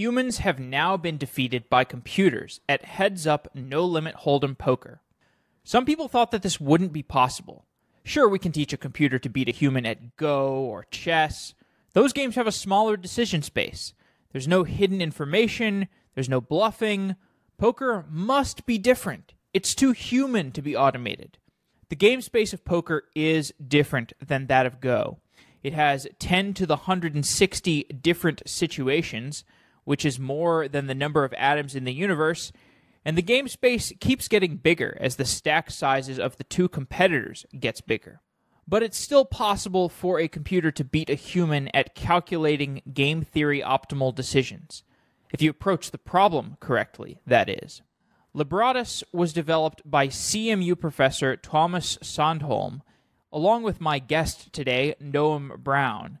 Humans have now been defeated by computers at Heads Up No Limit Hold'em Poker. Some people thought that this wouldn't be possible. Sure, we can teach a computer to beat a human at Go or chess. Those games have a smaller decision space. There's no hidden information, there's no bluffing. Poker must be different. It's too human to be automated. The game space of poker is different than that of Go. It has 10 to the 160 different situations, which is more than the number of atoms in the universe, and the game space keeps getting bigger as the stack sizes of the two competitors gets bigger. But it's still possible for a computer to beat a human at calculating game theory optimal decisions. If you approach the problem correctly, that is. Libratus was developed by CMU professor Tuomas Sandholm, along with my guest today, Noam Brown.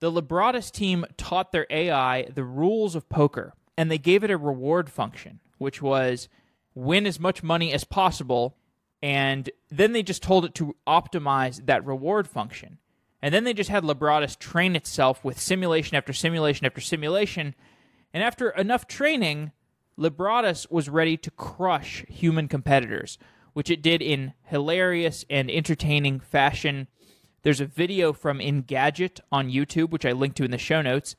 The Libratus team taught their AI the rules of poker, and they gave it a reward function, which was win as much money as possible, and then they just told it to optimize that reward function. And then they just had Libratus train itself with simulation after simulation after simulation. And after enough training, Libratus was ready to crush human competitors, which it did in hilarious and entertaining fashion. There's a video from Engadget on YouTube, which I linked to in the show notes,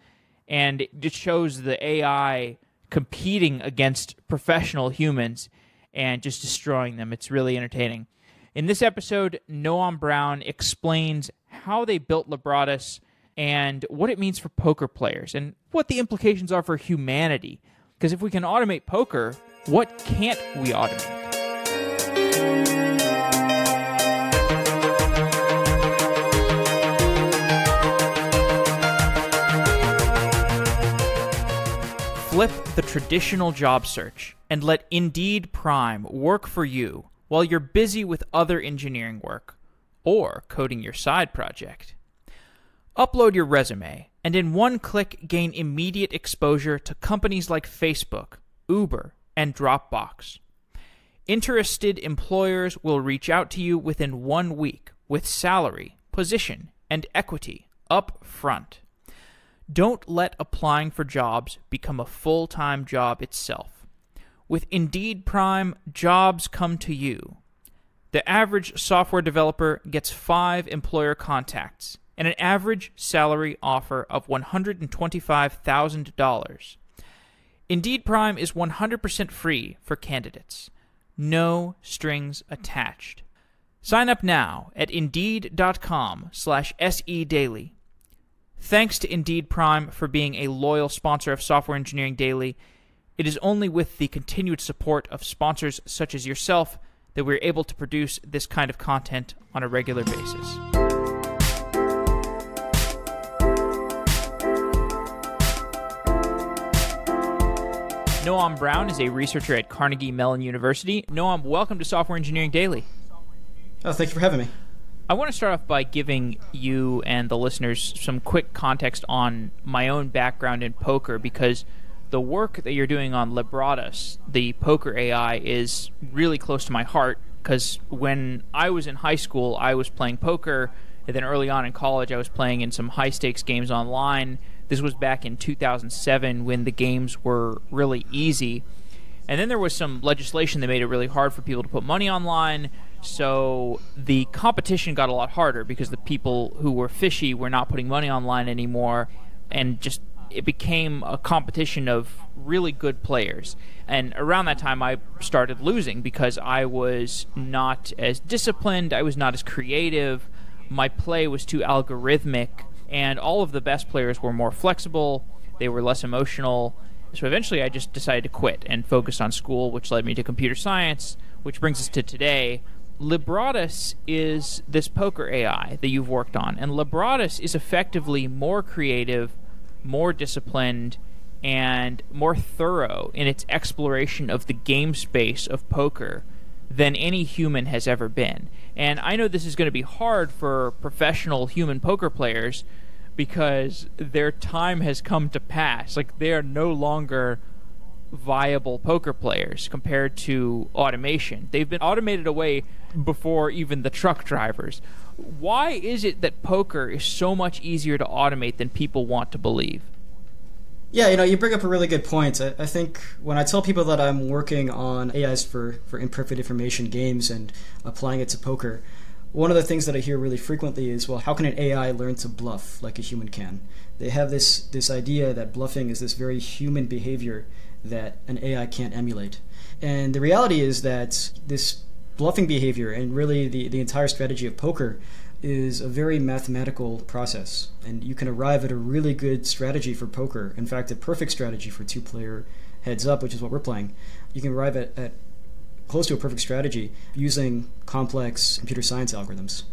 and it shows the AI competing against professional humans and just destroying them. It's really entertaining. In this episode, Noam Brown explains how they built Libratus and what it means for poker players and what the implications are for humanity. Because if we can automate poker, what can't we automate? Flip the traditional job search and let Indeed Prime work for you while you're busy with other engineering work or coding your side project. Upload your resume and in one click gain immediate exposure to companies like Facebook, Uber, and Dropbox. Interested employers will reach out to you within one week with salary, position, and equity up front. Don't let applying for jobs become a full time job itself. With Indeed Prime, jobs come to you. The average software developer gets five employer contacts and an average salary offer of $125,000. Indeed Prime is 100% free for candidates. No strings attached. Sign up now at Indeed.com slash SEDaily. Thanks to Indeed Prime for being a loyal sponsor of Software Engineering Daily. It is only with the continued support of sponsors such as yourself that we're able to produce this kind of content on a regular basis. Noam Brown is a researcher at Carnegie Mellon University. Noam, welcome to Software Engineering Daily. Oh, thank you for having me. I want to start off by giving you and the listeners some quick context on my own background in poker because the work that you're doing on Libratus, the poker AI, is really close to my heart because when I was in high school, I was playing poker, and then early on in college, I was playing in some high stakes games online this was back in 2007 when the games were really easy. And then there was some legislation that made it really hard for people to put money online. So the competition got a lot harder because the people who were fishy were not putting money online anymore. And just it became a competition of really good players. And around that time, I started losing because I was not as disciplined, I was not as creative, my play was too algorithmic and all of the best players were more flexible, they were less emotional. So eventually I just decided to quit and focus on school, which led me to computer science, which brings us to today. Libratus is this poker AI that you've worked on, and Libratus is effectively more creative, more disciplined, and more thorough in its exploration of the game space of poker than any human has ever been. And I know this is going to be hard for professional human poker players because their time has come to pass. Like they are no longer viable poker players compared to automation. They've been automated away before even the truck drivers. Why is it that poker is so much easier to automate than people want to believe? Yeah, you know, you bring up a really good point. I, I, think when I tell people that I'm working on AIs for, for imperfect information games and applying it to poker, one of the things that I hear really frequently is, well, how can an AI learn to bluff like a human can? They have this, this idea that bluffing is this very human behavior that an AI can't emulate. And the reality is that this bluffing behavior and really the, the entire strategy of poker is a very mathematical process, and you can arrive at a really good strategy for poker. In fact, a perfect strategy for two player heads up, which is what we're playing. You can arrive at, at close to a perfect strategy using complex computer science algorithms.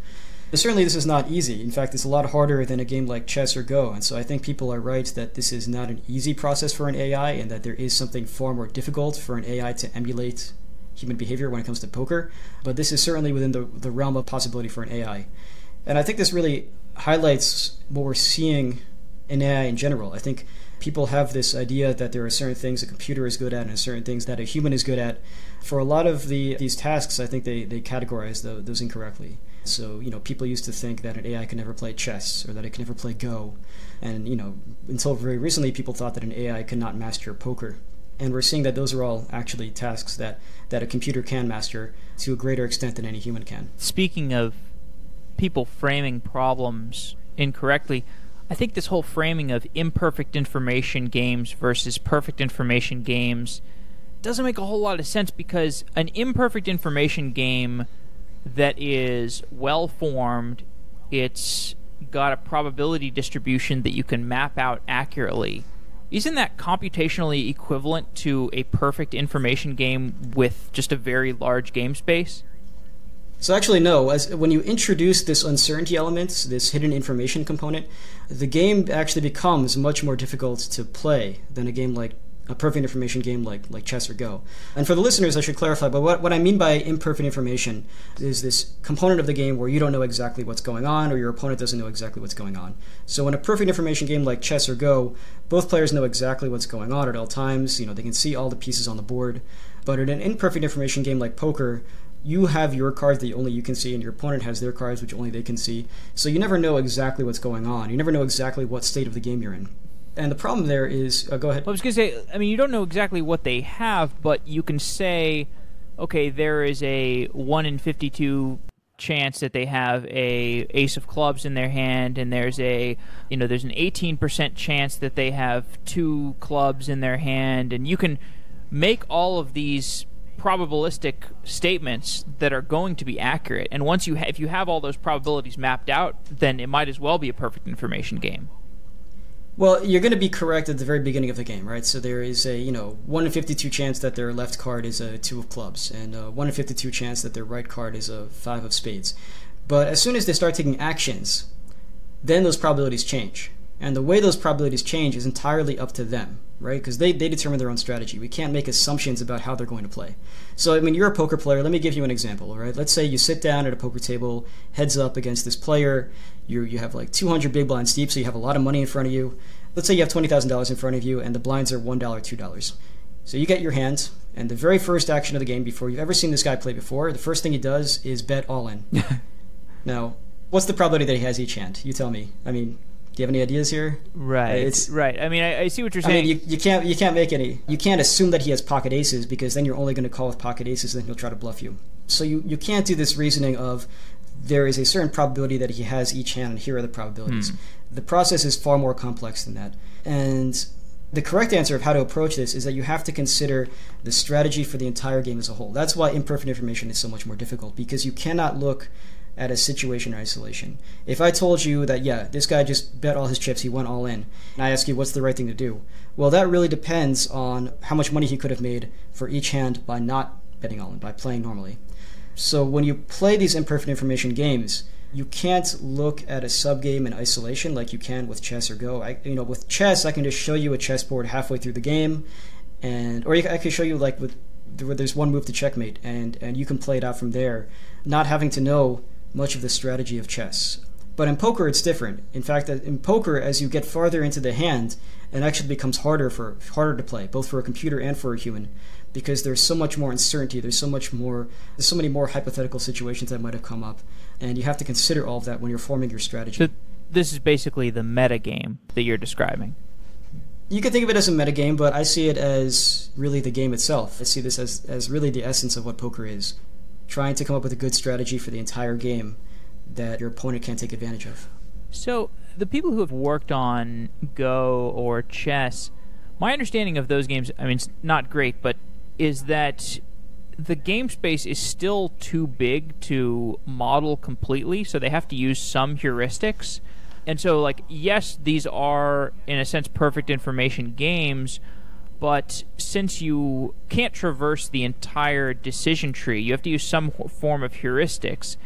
But certainly, this is not easy. In fact, it's a lot harder than a game like chess or Go. And so I think people are right that this is not an easy process for an AI and that there is something far more difficult for an AI to emulate human behavior when it comes to poker. But this is certainly within the, the realm of possibility for an AI. And I think this really highlights what we're seeing in AI in general. I think people have this idea that there are certain things a computer is good at and certain things that a human is good at. For a lot of the these tasks, I think they, they categorize the, those incorrectly. So, you know, people used to think that an AI could never play chess or that it could never play Go. And, you know, until very recently, people thought that an AI could not master poker. And we're seeing that those are all actually tasks that, that a computer can master to a greater extent than any human can. Speaking of people framing problems incorrectly. I think this whole framing of imperfect information games versus perfect information games doesn't make a whole lot of sense because an imperfect information game that is well formed, it's got a probability distribution that you can map out accurately. Isn't that computationally equivalent to a perfect information game with just a very large game space? So actually, no. As when you introduce this uncertainty element, this hidden information component, the game actually becomes much more difficult to play than a game like a perfect information game like like chess or Go. And for the listeners, I should clarify. But what what I mean by imperfect information is this component of the game where you don't know exactly what's going on, or your opponent doesn't know exactly what's going on. So in a perfect information game like chess or Go, both players know exactly what's going on at all times. You know, they can see all the pieces on the board. But in an imperfect information game like poker, you have your cards that only you can see, and your opponent has their cards which only they can see. So you never know exactly what's going on. You never know exactly what state of the game you're in. And the problem there is, uh, go ahead. Well, I was going to say, I mean, you don't know exactly what they have, but you can say, okay, there is a one in fifty-two chance that they have a ace of clubs in their hand and there's a you know there's an 18% chance that they have two clubs in their hand and you can make all of these probabilistic statements that are going to be accurate. And once you ha- if you have all those probabilities mapped out, then it might as well be a perfect information game. Well, you're going to be correct at the very beginning of the game, right? So there is a you know one in 52 chance that their left card is a two of clubs, and a one in 52 chance that their right card is a five of spades. But as soon as they start taking actions, then those probabilities change. And the way those probabilities change is entirely up to them, right? Because they, they determine their own strategy. We can't make assumptions about how they're going to play. So, I mean, you're a poker player. Let me give you an example, right? Let's say you sit down at a poker table, heads up against this player. You you have like 200 big blinds deep, so you have a lot of money in front of you. Let's say you have $20,000 in front of you, and the blinds are $1, $2. So you get your hand, and the very first action of the game, before you've ever seen this guy play before, the first thing he does is bet all in. now, what's the probability that he has each hand? You tell me. I mean, do you have any ideas here? Right. It's right. I mean, I, I see what you're saying. I mean, you, you can't you can't make any. You can't assume that he has pocket aces because then you're only going to call with pocket aces, and then he'll try to bluff you. So you you can't do this reasoning of there is a certain probability that he has each hand, and here are the probabilities. Hmm. The process is far more complex than that, and the correct answer of how to approach this is that you have to consider the strategy for the entire game as a whole. That's why imperfect information is so much more difficult because you cannot look at a situation or isolation. If I told you that, yeah, this guy just bet all his chips, he went all in, and I ask you what's the right thing to do, well, that really depends on how much money he could have made for each hand by not betting all in, by playing normally. So when you play these imperfect information games, you can't look at a subgame in isolation like you can with chess or Go. I, you know, with chess, I can just show you a chessboard halfway through the game, and or I can show you like with there's one move to checkmate, and and you can play it out from there, not having to know much of the strategy of chess. But in poker, it's different. In fact, in poker, as you get farther into the hand, it actually becomes harder for harder to play, both for a computer and for a human, because there's so much more uncertainty. There's so much more. There's so many more hypothetical situations that might have come up, and you have to consider all of that when you're forming your strategy. So this is basically the meta game that you're describing. You could think of it as a meta game, but I see it as really the game itself. I see this as, as really the essence of what poker is trying to come up with a good strategy for the entire game that your opponent can't take advantage of. So, the people who have worked on Go or chess, my understanding of those games, I mean, it's not great, but is that the game space is still too big to model completely, so they have to use some heuristics. And so, like, yes, these are, in a sense, perfect information games, but since you can't traverse the entire decision tree, you have to use some form of heuristics.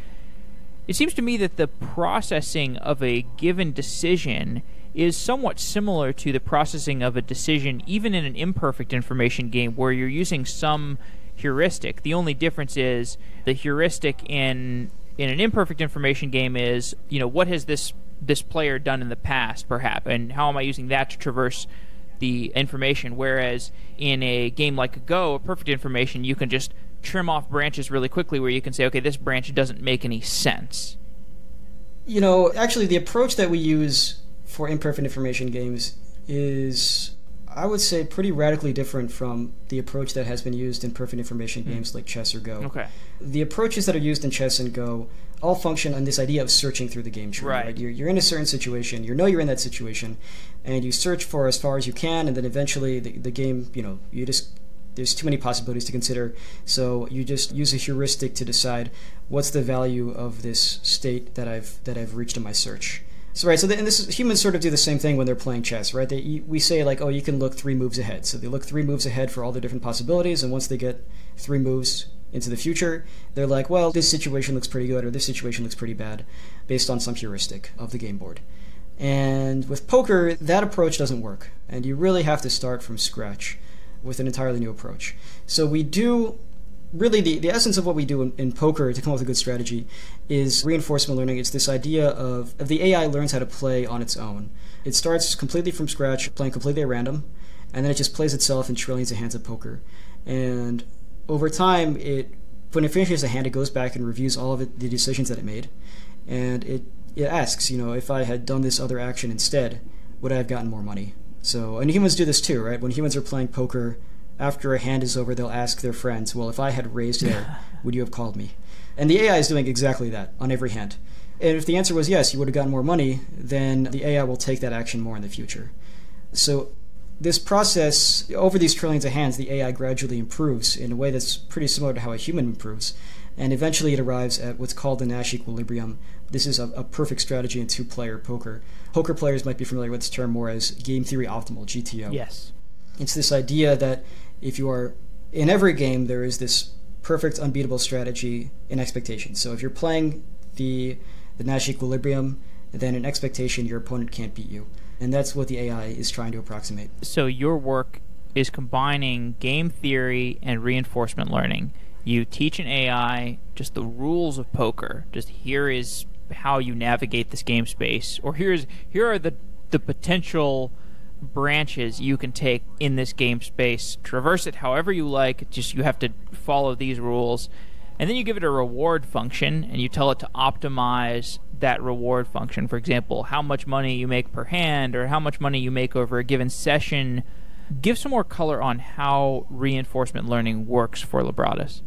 It seems to me that the processing of a given decision is somewhat similar to the processing of a decision, even in an imperfect information game where you're using some heuristic. The only difference is the heuristic in in an imperfect information game is, you know, what has this this player done in the past, perhaps, and how am I using that to traverse the information. Whereas in a game like Go, a perfect information, you can just trim off branches really quickly where you can say, okay, this branch doesn't make any sense. You know, actually, the approach that we use for imperfect information games is, I would say, pretty radically different from the approach that has been used in perfect information mm. games like chess or Go. Okay. The approaches that are used in chess and Go all function on this idea of searching through the game tree. Right. right? You're, you're in a certain situation, you know you're in that situation, and you search for as far as you can, and then eventually the, the game, you know, you just there's too many possibilities to consider. So you just use a heuristic to decide what's the value of this state that I've that I've reached in my search. So right, so the, and this is, humans sort of do the same thing when they're playing chess, right? They, we say like, oh, you can look three moves ahead. So they look three moves ahead for all the different possibilities, and once they get three moves into the future, they're like, well, this situation looks pretty good, or this situation looks pretty bad, based on some heuristic of the game board. And with poker, that approach doesn't work, and you really have to start from scratch with an entirely new approach. So we do really the, the essence of what we do in, in, poker to come up with a good strategy is reinforcement learning. It's this idea of, the AI learns how to play on its own. It starts completely from scratch, playing completely at random, and then it just plays itself in trillions of hands of poker. And over time, it when it finishes a hand, it goes back and reviews all of it, the decisions that it made, and it it asks, you know, if I had done this other action instead, would I have gotten more money? So, and humans do this too, right? When humans are playing poker, after a hand is over, they'll ask their friends, well, if I had raised there, would you have called me? And the AI is doing exactly that on every hand. And if the answer was yes, you would have gotten more money, then the AI will take that action more in the future. So, this process, over these trillions of hands, the AI gradually improves in a way that's pretty similar to how a human improves. And eventually it arrives at what's called the Nash equilibrium, this is a, a perfect strategy in two player poker. Poker players might be familiar with this term more as game theory optimal, GTO. Yes. It's this idea that if you are in every game, there is this perfect unbeatable strategy in expectation. So if you're playing the the Nash equilibrium, then in expectation your opponent can't beat you. And that's what the AI is trying to approximate. So your work is combining game theory and reinforcement learning. You teach an AI just the rules of poker. Just here is how you navigate this game space, or here's here are the the potential branches you can take in this game space. Traverse it however you like. Just you have to follow these rules, and then you give it a reward function, and you tell it to optimize that reward function. For example, how much money you make per hand, or how much money you make over a given session. Give some more color on how reinforcement learning works for Libratus.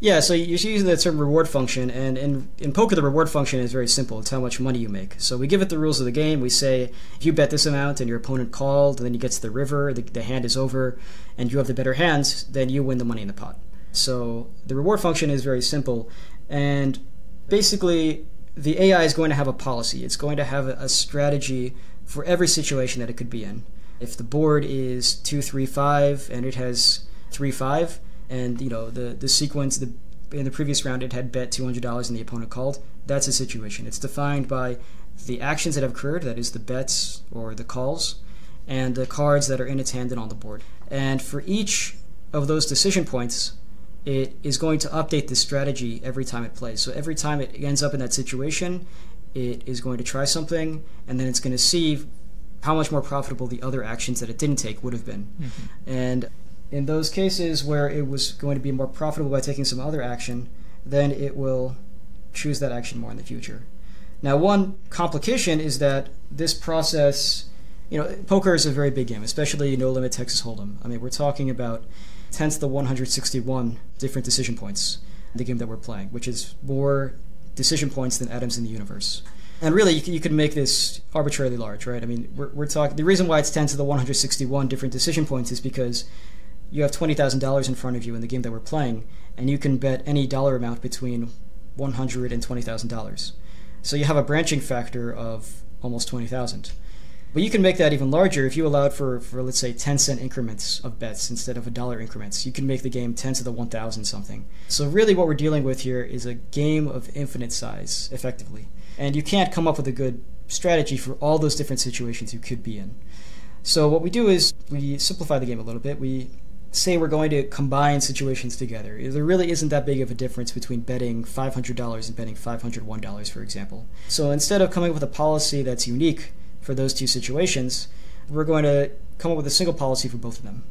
Yeah, so you're using the term reward function, and in, in poker, the reward function is very simple. It's how much money you make. So we give it the rules of the game. We say, if you bet this amount and your opponent called, and then you get to the river, the, the hand is over, and you have the better hands, then you win the money in the pot. So the reward function is very simple, and basically, the AI is going to have a policy. It's going to have a, a strategy for every situation that it could be in. If the board is 2 3 5 and it has 3 5, and you know the the sequence the in the previous round it had bet $200 and the opponent called. That's a situation. It's defined by the actions that have occurred that is the bets or the calls and the cards that are in its hand and on the board. And for each of those decision points it is going to update the strategy every time it plays. So every time it ends up in that situation it is going to try something and then it's going to see how much more profitable the other actions that it didn't take would have been. Mm-hmm. and in those cases where it was going to be more profitable by taking some other action, then it will choose that action more in the future. Now, one complication is that this process you know, poker is a very big game, especially no limit Texas Hold'em. I mean, we're talking about 10 to the 161 different decision points in the game that we're playing, which is more decision points than atoms in the universe. And really, you, you could make this arbitrarily large, right? I mean, we're, we're talking. The reason why it's 10 to the 161 different decision points is because you have $20,000 in front of you in the game that we're playing, and you can bet any dollar amount between 100 and $20,000. So you have a branching factor of almost 20,000. But you can make that even larger if you allowed for, for let's say 10 cent increments of bets instead of a dollar increments. You can make the game 10 to the 1000 something. So really what we're dealing with here is a game of infinite size effectively. And you can't come up with a good strategy for all those different situations you could be in. So what we do is we simplify the game a little bit. We say we're going to combine situations together. There really isn't that big of a difference between betting $500 and betting $501, for example. So instead of coming up with a policy that's unique for those two situations, we're going to come up with a single policy for both of them.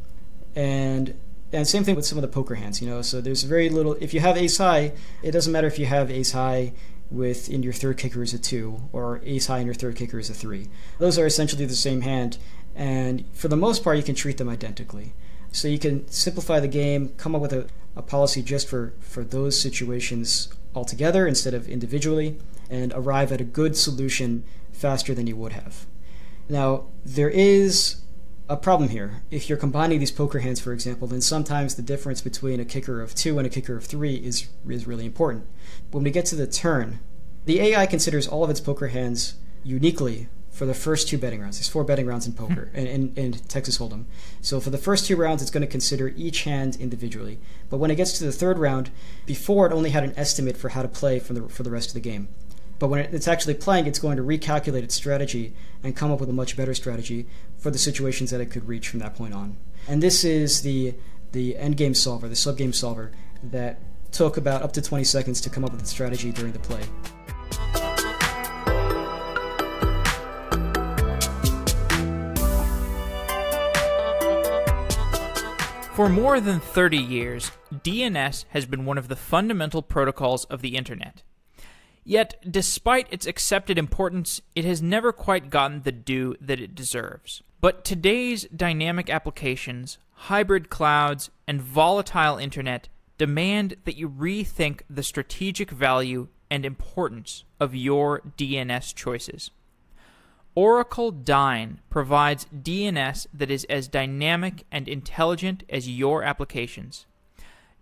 And and same thing with some of the poker hands, you know. So there's very little. If you have ace high, it doesn't matter if you have ace high with in your third kicker is a two or ace high in your third kicker is a three. Those are essentially the same hand, and for the most part, you can treat them identically. So you can simplify the game, come up with a, a policy just for, for those situations altogether instead of individually, and arrive at a good solution faster than you would have. Now, there is a problem here. If you're combining these poker hands, for example, then sometimes the difference between a kicker of two and a kicker of three is, is really important. When we get to the turn, the AI considers all of its poker hands uniquely for the first two betting rounds. There's four betting rounds in hmm. poker in, in, in, Texas Hold'em. So for the first two rounds, it's going to consider each hand individually. But when it gets to the third round, before it only had an estimate for how to play for the for the rest of the game. But when it's actually playing, it's going to recalculate its strategy and come up with a much better strategy for the situations that it could reach from that point on. And this is the the endgame solver, the subgame solver that took about up to 20 seconds to come up with the strategy during the play. For more than 30 years, DNS has been one of the fundamental protocols of the Internet. Yet, despite its accepted importance, it has never quite gotten the due that it deserves. But today's dynamic applications, hybrid clouds, and volatile Internet demand that you rethink the strategic value and importance of your DNS choices. Oracle Dyn provides DNS that is as dynamic and intelligent as your applications.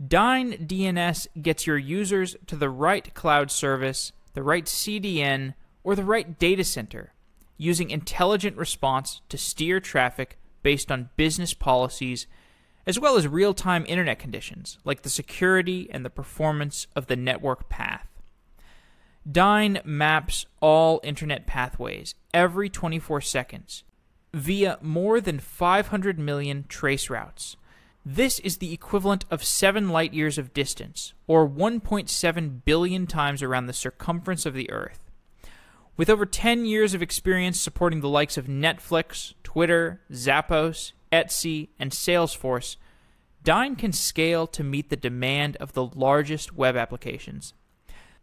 Dyn DNS gets your users to the right cloud service, the right CDN, or the right data center using intelligent response to steer traffic based on business policies as well as real time internet conditions like the security and the performance of the network path. Dyn maps all internet pathways every 24 seconds via more than 500 million trace routes. This is the equivalent of 7 light years of distance, or 1.7 billion times around the circumference of the Earth. With over 10 years of experience supporting the likes of Netflix, Twitter, Zappos, Etsy, and Salesforce, Dyn can scale to meet the demand of the largest web applications.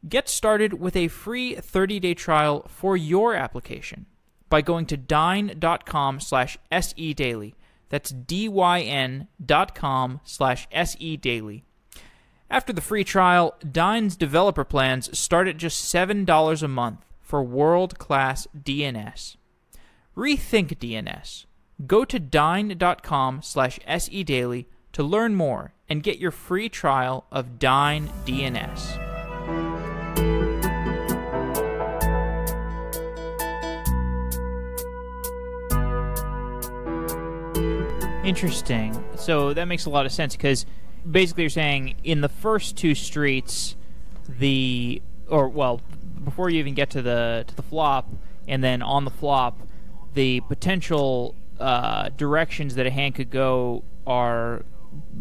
Get started with a free 30-day trial for your application by going to dyn.com slash sedaily. That's D-Y-N dot com slash sedaily. After the free trial, Dyn's developer plans start at just $7 a month for world-class DNS. Rethink DNS. Go to dyn.com slash sedaily to learn more and get your free trial of Dyn DNS. Interesting. So that makes a lot of sense because basically you're saying in the first two streets, the or well before you even get to the to the flop, and then on the flop, the potential uh, directions that a hand could go are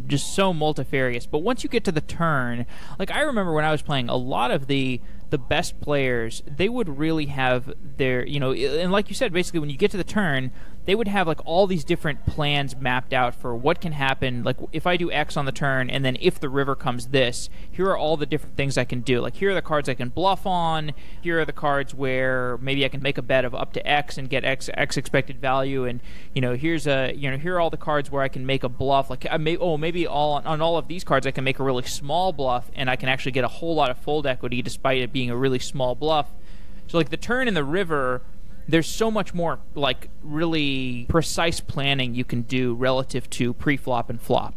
just so multifarious. But once you get to the turn, like I remember when I was playing, a lot of the the best players, they would really have their, you know, and like you said, basically when you get to the turn, they would have like all these different plans mapped out for what can happen. Like if I do X on the turn, and then if the river comes this, here are all the different things I can do. Like here are the cards I can bluff on. Here are the cards where maybe I can make a bet of up to X and get X X expected value. And you know here's a you know here are all the cards where I can make a bluff. Like I may oh maybe all on all of these cards I can make a really small bluff, and I can actually get a whole lot of fold equity despite it being a really small bluff. So like the turn in the river there's so much more like really precise planning you can do relative to pre-flop and flop.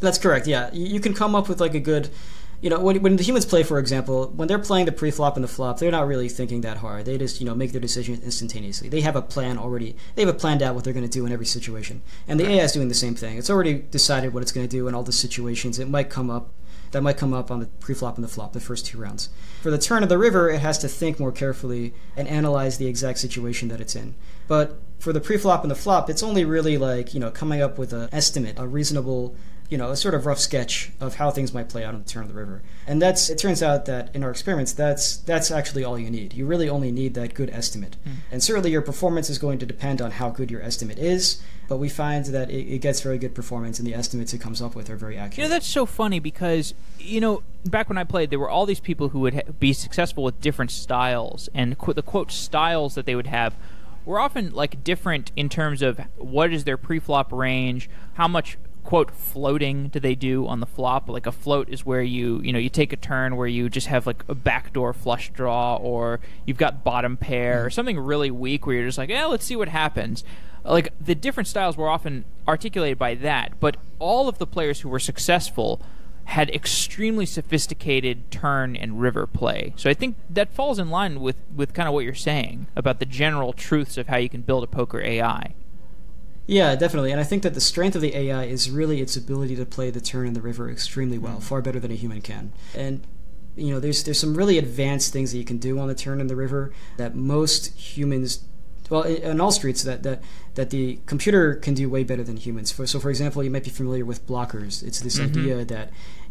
That's correct. Yeah, you can come up with like a good, you know, when, when the humans play, for example, when they're playing the pre-flop and the flop, they're not really thinking that hard. They just you know make their decision instantaneously. They have a plan already. They have a planned out what they're going to do in every situation, and the AI is doing the same thing. It's already decided what it's going to do in all the situations. It might come up that might come up on the pre-flop and the flop, the first two rounds. For the turn of the river, it has to think more carefully and analyze the exact situation that it's in. But for the pre-flop and the flop, it's only really like, you know, coming up with an estimate, a reasonable you know, a sort of rough sketch of how things might play out on the turn of the river. And that's it turns out that in our experiments that's that's actually all you need. You really only need that good estimate. Mm. And certainly your performance is going to depend on how good your estimate is, but we find that it, it gets very good performance and the estimates it comes up with are very accurate. You know that's so funny because you know back when I played there were all these people who would ha- be successful with different styles and qu- the quote styles that they would have were often like different in terms of what is their pre-flop range, how much quote floating do they do on the flop? Like a float is where you you know you take a turn where you just have like a backdoor flush draw or you've got bottom pair mm-hmm. or something really weak where you're just like yeah let's see what happens. Like the different styles were often articulated by that but all of the players who were successful had extremely sophisticated turn and river play. So i think that falls in line with with kind of what you're saying about the general truths of how you can build a poker ai yeah, definitely. And I think that the strength of the AI is really its ability to play the turn and the river extremely well, mm. far better than a human can. And you know, there's there's some really advanced things that you can do on the turn and the river that most humans well in all streets that, that that the computer can do way better than humans for, so for example you might be familiar with blockers it's this mm-hmm. idea that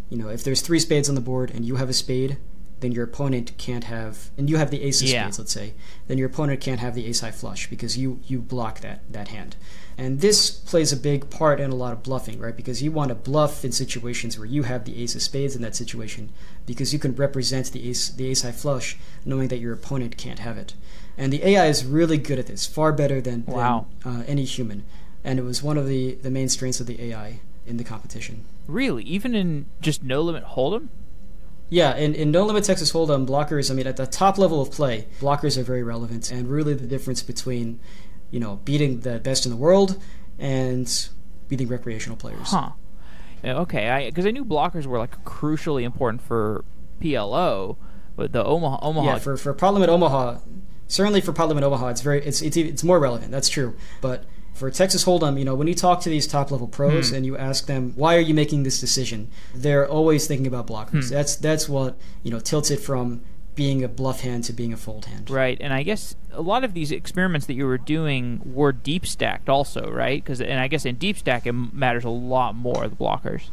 you know if there's three spades on the board and you have a spade then your opponent can't have and you have the ace of yeah. spades let's say then your opponent can't have the ace high flush because you you block that that hand and this plays a big part in a lot of bluffing, right? Because you want to bluff in situations where you have the ace of spades in that situation, because you can represent the ace, the ace high flush, knowing that your opponent can't have it. And the AI is really good at this, far better than, wow. than uh, any human. And it was one of the, the main strengths of the AI in the competition. Really? Even in just no limit hold'em? Yeah, in, in no limit Texas Hold'em, blockers, I mean, at the top level of play, blockers are very relevant and really the difference between you know, beating the best in the world and beating recreational players. Huh. Okay, because I, I, knew blockers were like crucially important for PLO, but the Omaha, Omaha. Yeah, for for Pot Limit Omaha, certainly for Pot Limit Omaha, it's very it's it's it's more relevant. That's true, but. For Texas Hold'em, you know, when you talk to these top level pros hmm. and you ask them why are you making this decision, they're always thinking about blockers. Hmm. That's that's what you know tilts it from being a bluff hand to being a fold hand. Right, and I guess a lot of these experiments that you were doing were deep stacked also, right? Because and I guess in deep stack it matters a lot more the blockers.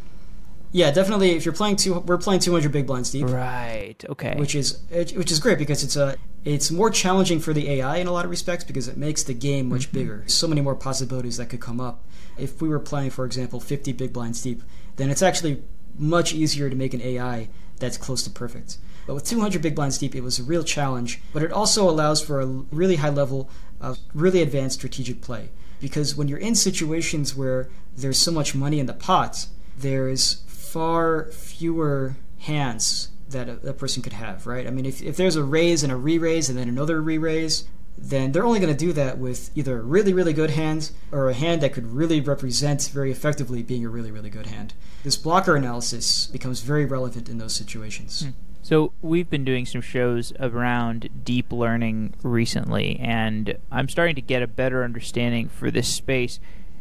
Yeah, definitely. If you're playing two, we're playing 200 big blinds deep. Right. Okay. Which is which is great because it's a it's more challenging for the AI in a lot of respects because it makes the game much mm-hmm. bigger. So many more possibilities that could come up. If we were playing, for example, 50 big blinds deep, then it's actually much easier to make an AI that's close to perfect. But with 200 big blinds deep, it was a real challenge. But it also allows for a really high level of really advanced strategic play. Because when you're in situations where there's so much money in the pot, there's far fewer hands that a, a person could have, right? I mean, if, if there's a raise and a re raise and then another re raise, then they're only going to do that with either a really, really good hand or a hand that could really represent very effectively being a really, really good hand. This blocker analysis becomes very relevant in those situations. Hmm. So we've been doing some shows around deep learning recently, and I'm starting to get a better understanding for this space.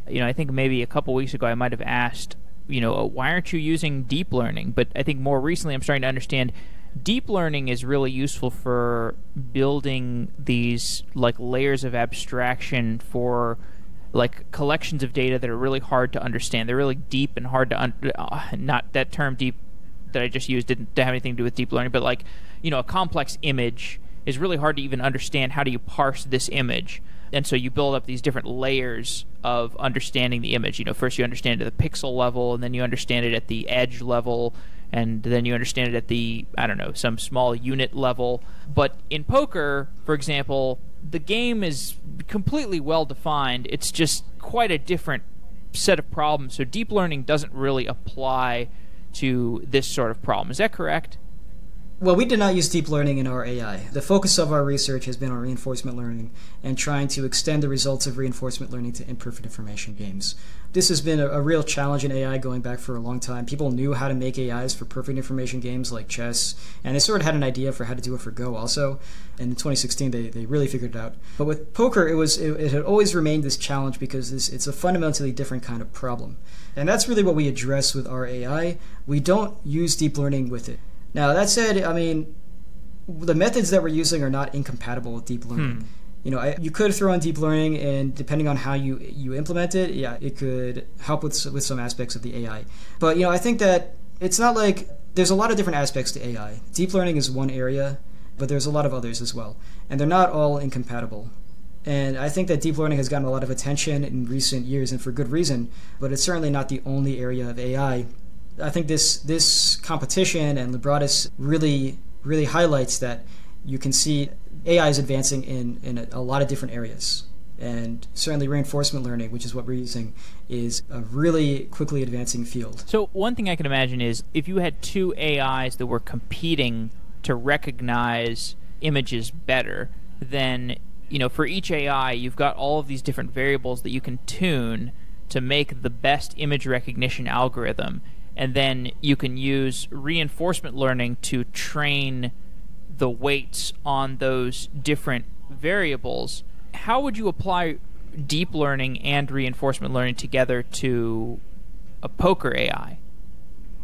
You know, I think maybe a couple weeks ago I might have asked, you know, why aren't you using deep learning? But I think more recently I'm starting to understand deep learning is really useful for building these like layers of abstraction for like collections of data that are really hard to understand. They're really deep and hard to un- uh, not that term deep that I just used didn't have anything to do with deep learning, but like you know, a complex image is really hard to even understand how do you parse this image. And so you build up these different layers of understanding the image. You know, first you understand it at the pixel level, and then you understand it at the edge level, and then you understand it at the I don't know some small unit level. But in poker, for example, the game is completely well defined. It's just quite a different set of problems. So deep learning doesn't really apply to this sort of problem. Is that correct? Well, we did not use deep learning in our AI. The focus of our research has been on reinforcement learning and trying to extend the results of reinforcement learning to imperfect information games. This has been a, a, real challenge in AI going back for a long time. People knew how to make AIs for perfect information games like chess, and they sort of had an idea for how to do it for Go also. And in 2016, they, they really figured it out. But with poker, it was it, it had always remained this challenge because this, it's a fundamentally different kind of problem. And that's really what we address with our AI. We don't use deep learning with it now that said, I mean, the methods that we're using are not incompatible with deep learning. Hmm. You know, I, you could throw in deep learning, and depending on how you you implement it, yeah, it could help with with some aspects of the AI. But you know, I think that it's not like there's a lot of different aspects to AI. Deep learning is one area, but there's a lot of others as well, and they're not all incompatible. And I think that deep learning has gotten a lot of attention in recent years, and for good reason. But it's certainly not the only area of AI I think this this competition and Libratus really really highlights that you can see AI is advancing in in a, a, lot of different areas. And certainly, reinforcement learning, which is what we're using, is a really quickly advancing field. So, one thing I can imagine is if you had two AIs that were competing to recognize images better, then you know for each AI, you've got all of these different variables that you can tune to make the best image recognition algorithm and then you can use reinforcement learning to train the weights on those different variables. How would you apply deep learning and reinforcement learning together to a poker AI?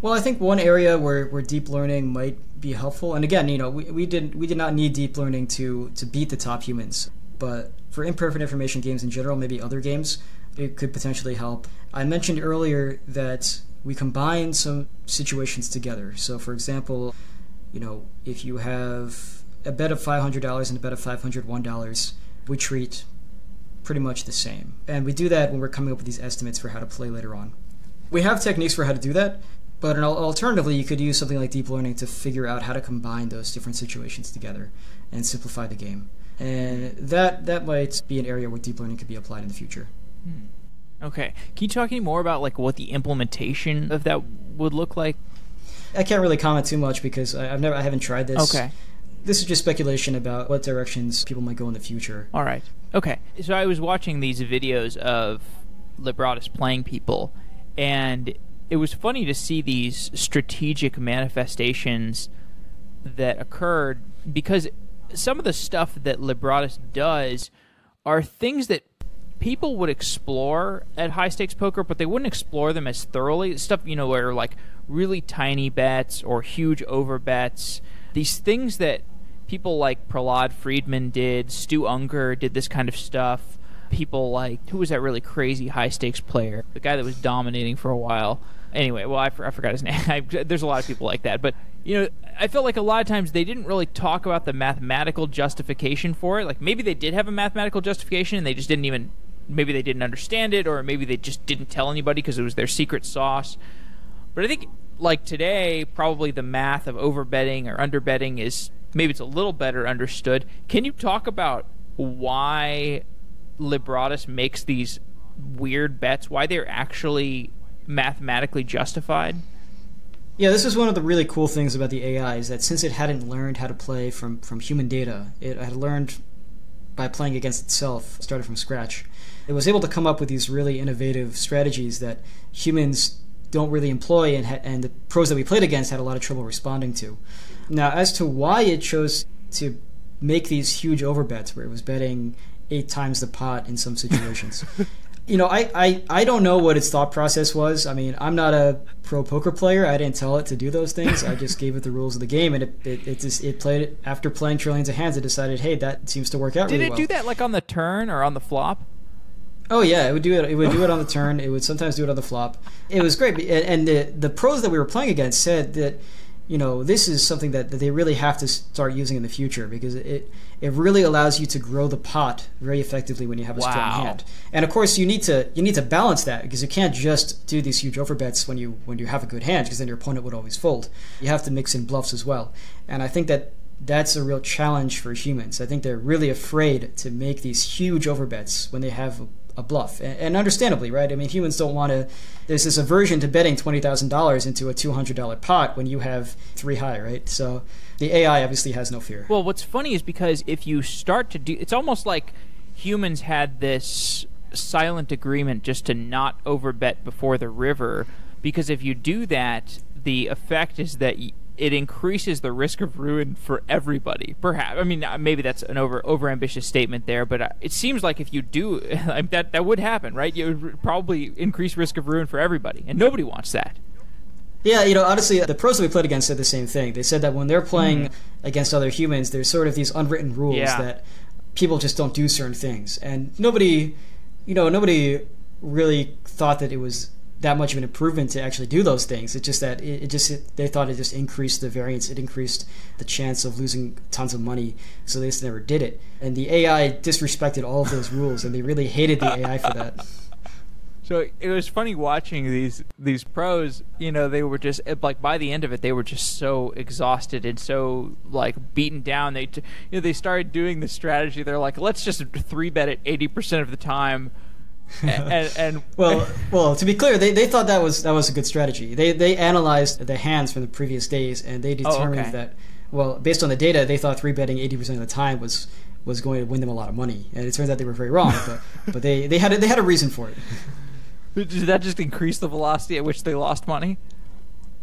Well, I think one area where, where deep learning might be helpful, and again, you know, we, we did we did not need deep learning to to beat the top humans, but for imperfect information games in general, maybe other games, it could potentially help. I mentioned earlier that we combine some situations together. So, for example, you know, if you have a bet of $500 and a bet of $501, we treat pretty much the same. And we do that when we're coming up with these estimates for how to play later on. We have techniques for how to do that, but alternatively, you could use something like deep learning to figure out how to combine those different situations together and simplify the game. And that that might be an area where deep learning could be applied in the future. Hmm. Okay. Can you talk any more about like what the implementation of that would look like? I can't really comment too much because I, have never, I haven't tried this. Okay. This is just speculation about what directions people might go in the future. All right. Okay. So I was watching these videos of Libratus playing people, and it was funny to see these strategic manifestations that occurred because some of the stuff that Libratus does are things that people would explore at high stakes poker, but they wouldn't explore them as thoroughly. Stuff you know where like really tiny bets or huge over bets. These things that people like Prahlad Friedman did, Stu Ungar did this kind of stuff. People like who was that really crazy high stakes player, the guy that was dominating for a while. Anyway, well I, I forgot his name. I, there's a lot of people like that, but you know, I felt like a lot of times they didn't really talk about the mathematical justification for it. Like maybe they did have a mathematical justification and they just didn't even maybe they didn't understand it or maybe they just didn't tell anybody because it was their secret sauce. But I think like today, probably the math of overbetting or underbetting is maybe it's a little better understood. Can you talk about why Libratus makes these weird bets? Why they're actually mathematically justified? Yeah, this is one of the really cool things about the AI is that since it hadn't learned how to play from, from human data, it had learned by playing against itself, started from scratch it was able to come up with these really innovative strategies that humans don't really employ and, ha- and the pros that we played against had a lot of trouble responding to. Now, as to why it chose to make these huge overbets where it was betting eight times the pot in some situations. you know, I, I, I don't know what its thought process was. I mean, I'm not a pro poker player. I didn't tell it to do those things. I just gave it the rules of the game, and it it, it just it played it after playing trillions of hands. It decided, hey, that seems to work out. Did really it well. do that like on the turn or on the flop? Oh yeah, it would do it. It would do it on the turn. It would sometimes do it on the flop. It was great, and the the pros that we were playing against said that you know, this is something that, that they really have to start using in the future because it it really allows you to grow the pot very effectively when you have a Wow. strong hand. And of course, you need to you need to balance that because you can't just do these huge overbets when you when you have a good hand because then your opponent would always fold. You have to mix in bluffs as well. And I think that that's a real challenge for humans. I think they're really afraid to make these huge overbets when they have a, bluff, and, and understandably, right? I mean, humans don't want to. There's this aversion to betting twenty thousand dollars into a two hundred dollar pot when you have three high, right? So the AI obviously has no fear. Well, what's funny is because if you start to do, it's almost like humans had this silent agreement just to not overbet before the river. Because if you do that, the effect is that it increases the risk of ruin for everybody. Perhaps, I mean, uh, maybe that's an over overambitious statement there, but uh, it seems like if you do that, that would happen, right? You would probably increase risk of ruin for everybody, and nobody wants that. Yeah, you know, honestly, the pros that we played against said the same thing. They said that when they're playing against other humans, there's sort of these unwritten rules Yeah. that people just don't do certain things, and nobody, you know, nobody really thought that it was that much of an improvement to actually do those things. It's just that it, it just it, they thought it just increased the variance, it increased the chance of losing tons of money, so they just never did it. And the AI disrespected all of those rules, and they really hated the AI for that. So it was funny watching these these pros. You know, they were just like by the end of it, they were just so exhausted and so like beaten down. They, you know, they started doing the strategy. They're like, let's just three bet it eighty percent of the time, and, and Well, well, to be clear, they, they thought that was that was a good strategy. They they analyzed the hands from the previous days and they oh, determined Oh, okay. that well, based on the data, they thought three betting eighty percent of the time was was going to win them a lot of money. And it turns out they were very wrong, but but they, they had a, they had a reason for it. did that just increase the velocity at which they lost money?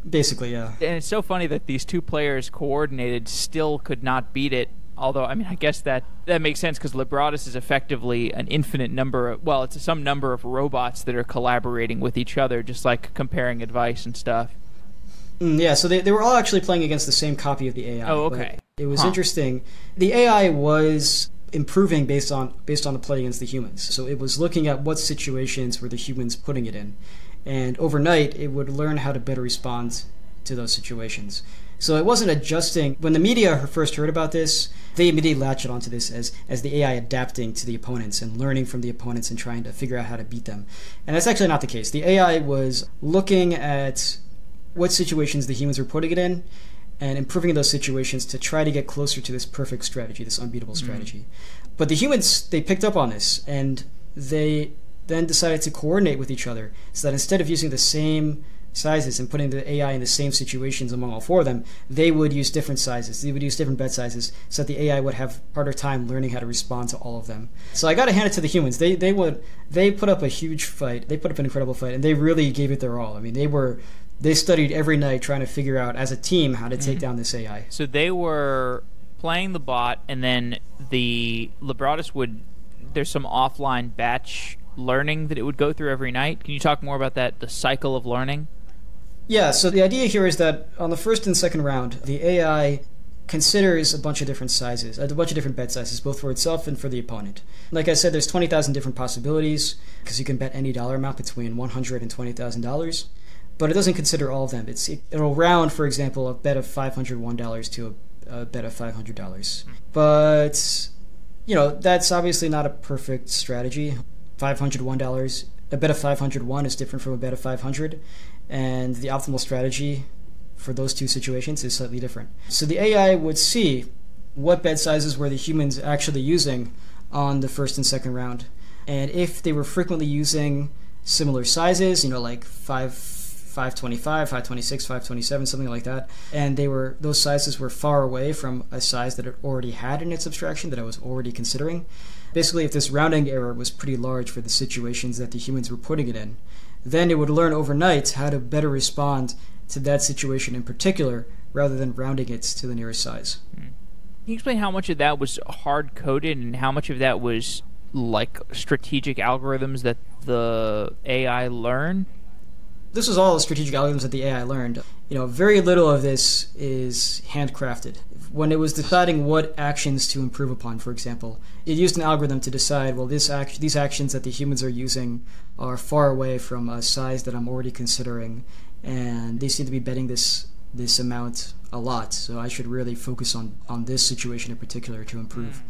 Basically, yeah. And it's so funny that these two players coordinated still could not beat it. Although, I mean, I guess that that makes sense because Libratus is effectively an infinite number. Of, well, it's some number of robots that are collaborating with each other, just like comparing advice and stuff. Mm, yeah, so they, they were all actually playing against the same copy of the AI. Oh, okay. It was Huh. interesting. The AI was improving based on based on the play against the humans. So it was looking at what situations were the humans putting it in, and overnight it would learn how to better respond to those situations. So it wasn't adjusting. When the media first heard about this, they immediately latched onto this as as the AI adapting to the opponents and learning from the opponents and trying to figure out how to beat them. And that's actually not the case. The AI was looking at what situations the humans were putting it in and improving those situations to try to get closer to this perfect strategy, this unbeatable mm-hmm. strategy. But the humans, they picked up on this and they then decided to coordinate with each other so that instead of using the same sizes and putting the AI in the same situations among all four of them, they would use different sizes. They would use different bet sizes so that the AI would have harder time learning how to respond to all of them. So I got to hand it to the humans. They they would they put up a huge fight. They put up an incredible fight, and they really gave it their all. I mean, they were they studied every night trying to figure out as a team how to take mm-hmm. down this AI. So they were playing the bot, and then the Libratus would. There's some offline batch learning that it would go through every night. Can you talk more about that? The cycle of learning. Yeah, so the idea here is that on the first and second round, the AI considers a bunch of different sizes, a bunch of different bet sizes, both for itself and for the opponent. Like I said, there's 20,000 different possibilities because you can bet any dollar amount between 100 and $20,000, but it doesn't consider all of them. It's it'll round, for example, a bet of $501 to a, a bet of $500. But you know that's obviously not a perfect strategy. $501, a bet of 501 is different from a bet of 500 and the optimal strategy for those two situations is slightly different. So the AI would see what bed sizes were the humans actually using on the first and second round, and if they were frequently using similar sizes, you know, like five. 525, 526, 527, something like that. And they were those sizes were far away from a size that it already had in its abstraction that I was already considering. Basically, if this rounding error was pretty large for the situations that the humans were putting it in, then it would learn overnight how to better respond to that situation in particular rather than rounding it to the nearest size. Hmm. Can you explain how much of that was hard coded and how much of that was like strategic algorithms that the AI learned? This was all strategic algorithms that the AI learned. You know, very little of this is handcrafted. When it was deciding what actions to improve upon, for example, it used an algorithm to decide, well, this act- these actions that the humans are using are far away from a size that I'm already considering, and they seem to be betting this this amount a lot. So I should really focus on on this situation in particular to improve.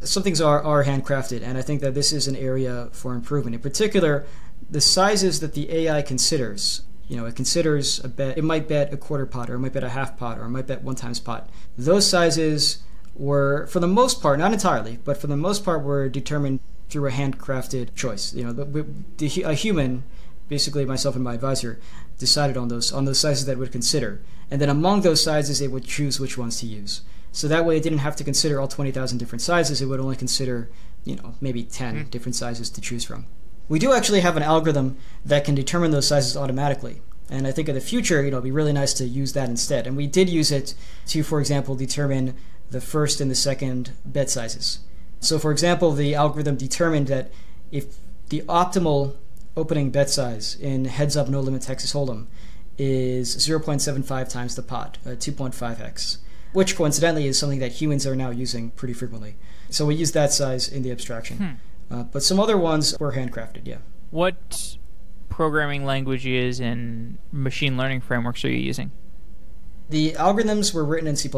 Mm. Some things are are handcrafted, and I think that this is an area for improvement. In particular, the sizes that the AI considers. You know, it considers a bet. It might bet a quarter pot, or it might bet a half pot, or it might bet one times pot. Those sizes were, for the most part, not entirely, but for the most part, were determined through a handcrafted choice. You know, the, the, a human, basically myself and my advisor, decided on those on those sizes that it would consider, and then among those sizes, it would choose which ones to use. So that way, it didn't have to consider all twenty thousand different sizes. It would only consider, you know, maybe 10 mm different sizes to choose from. We do actually have an algorithm that can determine those sizes automatically. And I think in the future, you know, it'd be really nice to use that instead. And we did use it to, for example, determine the first and the second bet sizes. So, for example, the algorithm determined that if the optimal opening bet size in heads up no limit Texas Hold'em is 0.75 times the pot, uh, 2.5x, which coincidentally is something that humans are now using pretty frequently. So we use that size in the abstraction. Hmm. Uh, but some other ones were handcrafted, yeah. What programming languages and machine learning frameworks are you using? The algorithms were written in C++.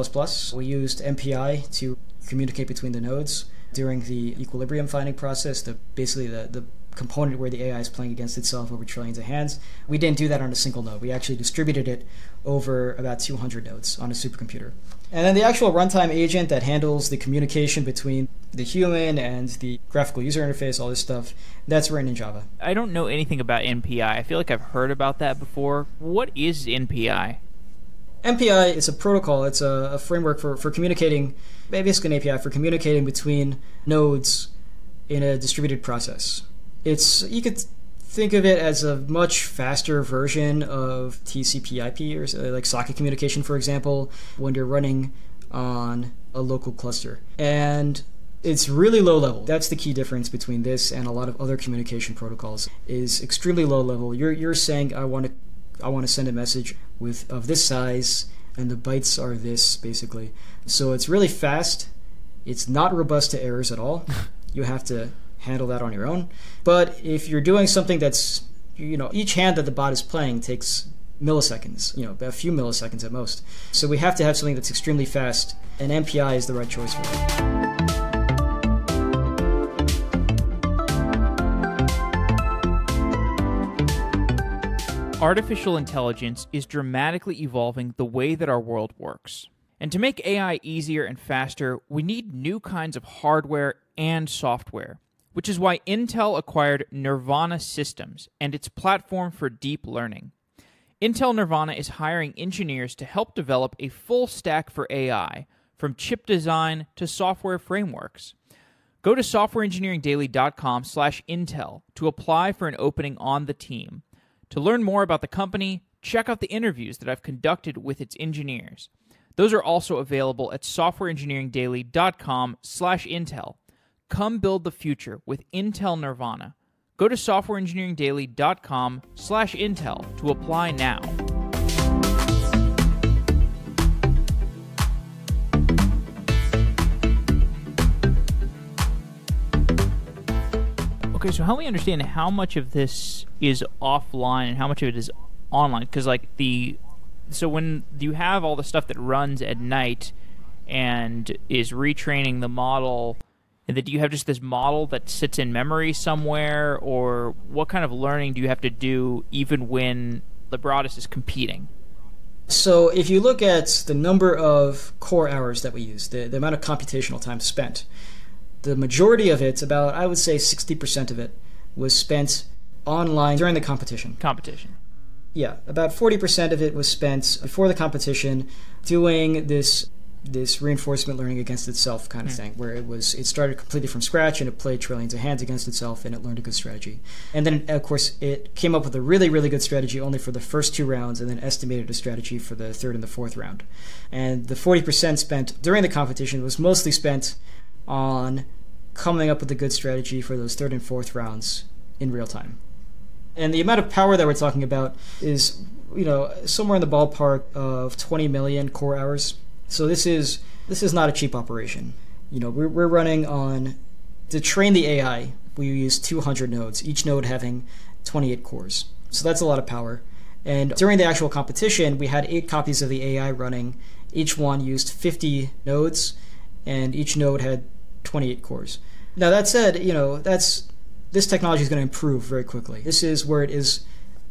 We used MPI to communicate between the nodes during the equilibrium finding process, the basically the, the component where the AI is playing against itself over trillions of hands. We didn't do that on a single node. We actually distributed it over about 200 nodes on a supercomputer. And then the actual runtime agent that handles the communication between the human and the graphical user interface, all this stuff, that's written in Java. I don't know anything about MPI. I feel like I've heard about that before. What is MPI? MPI is a protocol. It's a, a framework for, for communicating, basically an API for communicating between nodes in a distributed process. It's you could think of it as a much faster version of TCP/IP or like socket communication, for example, when you're running on a local cluster. And it's really low level. That's the key difference between this and a lot of other communication protocols. Is extremely low level. You're you're saying I want to I want to send a message with of this size and the bytes are this basically. So it's really fast. It's not robust to errors at all. you have to handle that on your own. But if you're doing something that's you know each hand that the bot is playing takes milliseconds, you know, a few milliseconds at most. So we have to have something that's extremely fast, and MPI is the right choice for it. Artificial intelligence is dramatically evolving the way that our world works. And to make AI easier and faster, we need new kinds of hardware and software, which is why Intel acquired Nervana Systems and its platform for deep learning. Intel Nervana is hiring engineers to help develop a full stack for AI, from chip design to software frameworks. Go to softwareengineeringdaily.com/intel to apply for an opening on the team. To learn more about the company, check out the interviews that I've conducted with its engineers. Those are also available at softwareengineeringdaily.com/intel. Come build the future with Intel Nervana. Go to softwareengineeringdaily.com/intel to apply now. Okay, so help me understand how much of this is offline and how much of it is online. Because like the so when you have all the stuff that runs at night and is retraining the model, and that do you have just this model that sits in memory somewhere, or what kind of learning do you have to do even when Libratus is competing? So if you look at the number of core hours that we use, the, the amount of computational time spent, the majority of it, about I would say 60% of it, was spent online during the competition. Competition. Yeah, about 40% of it was spent before the competition doing this this reinforcement learning against itself kind of mm. thing where it was it started completely from scratch and it played trillions of hands against itself and it learned a good strategy and then of course it came up with a really really good strategy only for the first two rounds and then estimated a strategy for the third and the fourth round and the 40% spent during the competition was mostly spent on coming up with a good strategy for those third and fourth rounds in real time. And the amount of power that we're talking about is, you know, somewhere in the ballpark of 20 million core hours. So this is this is not a cheap operation. You know, we're, we're running on to train the AI. We use 200 nodes, each node having 28 cores. So that's a lot of power. And during the actual competition, we had eight copies of the AI running. Each one used 50 nodes, and each node had 28 cores. Now that said, you know that's this technology is going to improve very quickly. This is where it is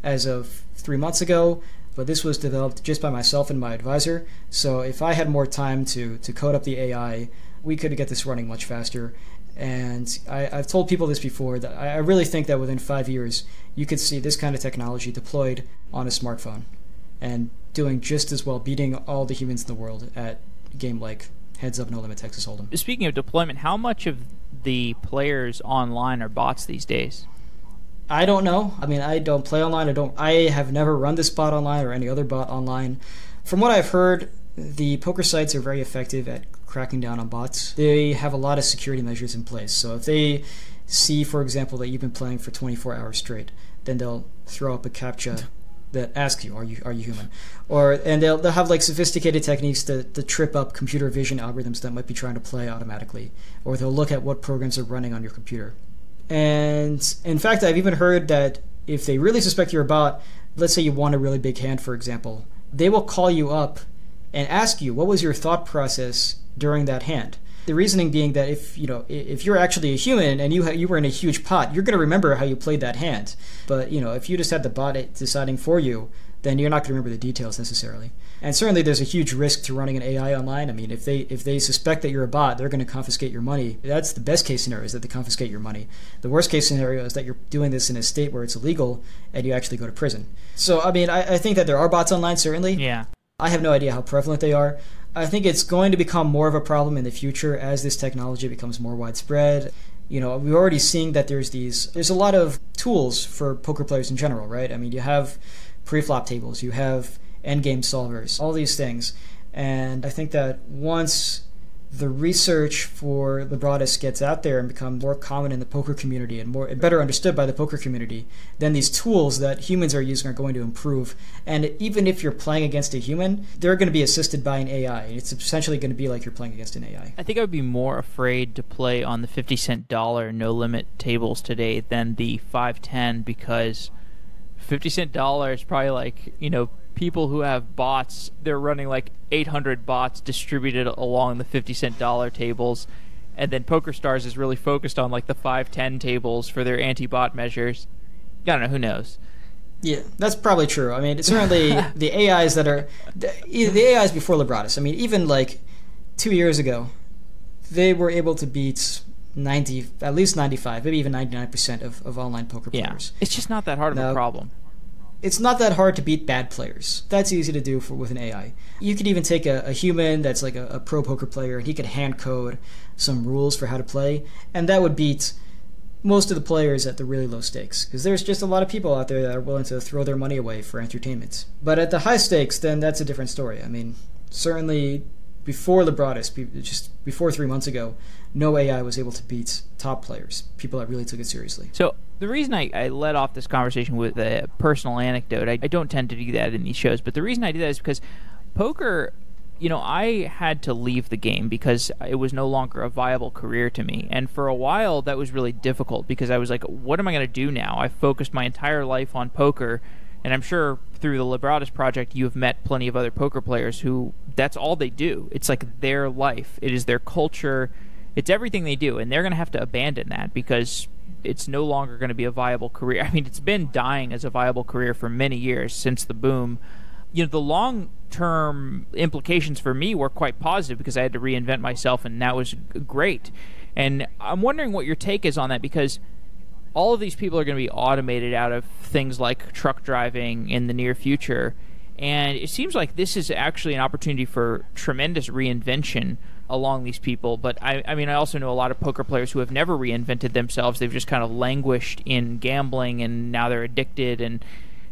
as of three months ago, but this was developed just by myself and my advisor. So if I had more time to to code up the AI, we could get this running much faster. And I, have told people this before that I, I really think that within five years, you could see this kind of technology deployed on a smartphone and doing just as well, beating all the humans in the world at game like Heads Up No Limit Texas Hold'em. Speaking of deployment, how much of the players online are bots these days? I don't know. I mean, I don't play online. I don't. I have never run this bot online or any other bot online. From what I've heard, the poker sites are very effective at cracking down on bots. They have a lot of security measures in place. So if they see, for example, that you've been playing for 24 hours straight, then they'll throw up a captcha that ask you, "Are you are you human?" Or and they'll they'll have like sophisticated techniques to, to trip up computer vision algorithms that might be trying to play automatically, or they'll look at what programs are running on your computer. And in fact, I've even heard that if they really suspect you're a bot, let's say you want a really big hand, for example, they will call you up and ask you what was your thought process during that hand. The reasoning being that if you know if you're actually a human and you ha- you were in a huge pot, you're going to remember how you played that hand. But you know if you just had the bot deciding for you, then you're not going to remember the details necessarily. And certainly, there's a huge risk to running an AI online. I mean, if they if they suspect that you're a bot, they're going to confiscate your money. That's the best case scenario is that they confiscate your money. The worst case scenario is that you're doing this in a state where it's illegal and you actually go to prison. So, I mean, I, I think that there are bots online. Certainly, yeah. I have no idea how prevalent they are. I think it's going to become more of a problem in the future as this technology becomes more widespread. You know, we're already seeing that there's these there's a lot of tools for poker players in general, right? I mean, you have pre-flop tables, you have endgame solvers, all these things. And I think that once the research for Libratus gets out there and become more common in the poker community and more better understood by the poker community, then these tools that humans are using are going to improve. And even if you're playing against a human, they're going to be assisted by an AI. It's essentially going to be like you're playing against an AI. I think I would be more afraid to play on the 50 cent dollar no limit tables today than the 510 because 50 cent dollar is probably like, you know, people who have bots, they're running like 800 bots distributed along the 50 cent dollar tables. And then PokerStars is really focused on like the 510 tables for their anti bot measures. I don't know, who knows? Yeah, that's probably true. I mean, certainly the AIs that are the, the AIs before Libratus. I mean, even like two years ago, they were able to beat 90, at least 95, maybe even 99% of, of online poker players. Yeah. It's just not that hard of now, a problem it's not that hard to beat bad players. That's easy to do for with an AI. You could even take a, a human that's like a, a, pro poker player, and he could hand code some rules for how to play, and that would beat most of the players at the really low stakes. Because there's just a lot of people out there that are willing to throw their money away for entertainment. But at the high stakes, then that's a different story. I mean, certainly before Libratus, just before three months ago, no AI was able to beat top players, people that really took it seriously. So the reason I, I led off this conversation with a personal anecdote, I, I don't tend to do that in these shows, but the reason I do that is because poker you know, I had to leave the game because it was no longer a viable career to me. And for a while, that was really difficult because I was like, what am I going to do now? I focused my entire life on poker. And I'm sure through the Libratus project, you have met plenty of other poker players who that's all they do. It's like their life, it is their culture, it's everything they do. And they're going to have to abandon that because it's no longer going to be a viable career. I mean, it's been dying as a viable career for many years since the boom. You know, the long term implications for me were quite positive because I had to reinvent myself, and that was great. And I'm wondering what your take is on that because all of these people are going to be automated out of things like truck driving in the near future. And it seems like this is actually an opportunity for tremendous reinvention along these people. But I, I mean, I also know a lot of poker players who have never reinvented themselves. They've just kind of languished in gambling, and now they're addicted, and